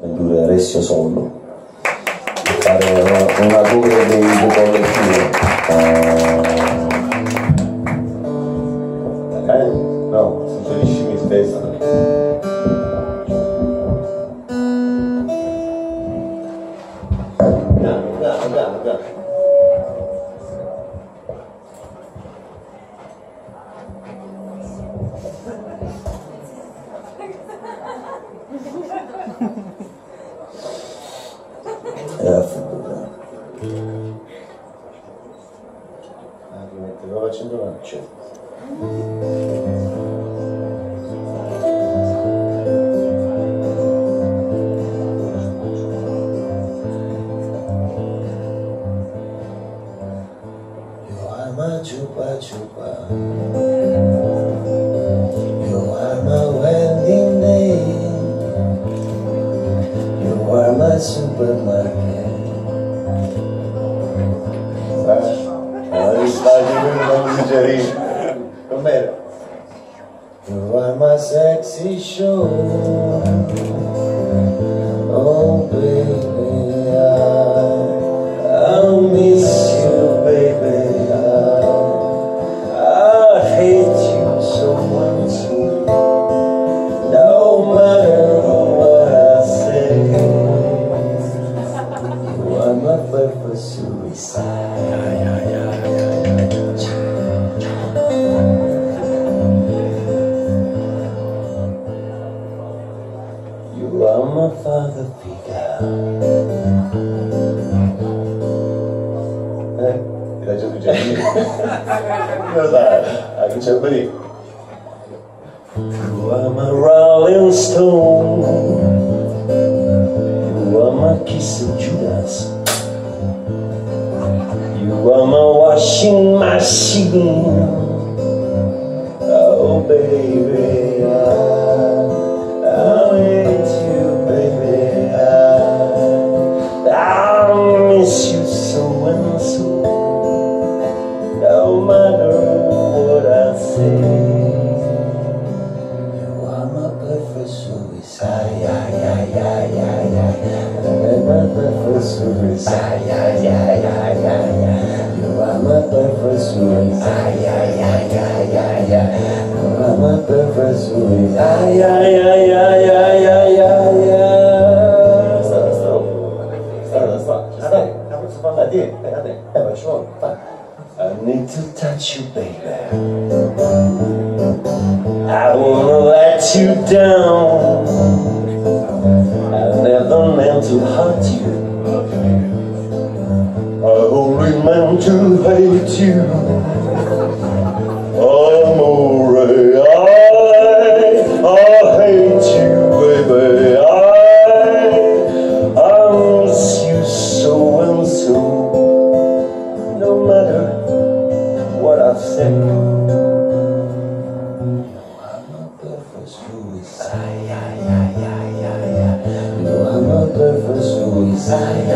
condurre Alessio Sollo e fare una, una cura dei collettivi. Eh, eh no, suggeriscimi stessa. Piano, piano, piano, You are my chupa chupa. You are my wedding day. You are my supermarket. You are my sexy show. Oh baby, I, I'll miss you, baby. I, I hate you so much. No matter what I say, you are my perfect suicide. You Ah, che c'è lì? You are my rolling stone. You are my kiss of Judas. You are my washing machine. Oh, baby, yeah, yeah, yeah. You are my perfect. Yeah, yeah, yeah, yeah, yeah. You are my perfect suicide. Yeah, yeah, yeah, yeah, yeah. You are my perfect suicide. Yeah, yeah, yeah, yeah, yeah, yeah, yeah. Stop, stop. Stop, stop. Stop. Hai fatto fare la te, a te. Eh, faccio. I need to touch you, baby. I wanna let you down. Meant to hate you. Amore, I, I hate you, baby. I, I miss you so and so. No matter what I say. I'm not a perfect suicide. Yeah. You are my perfect suicide.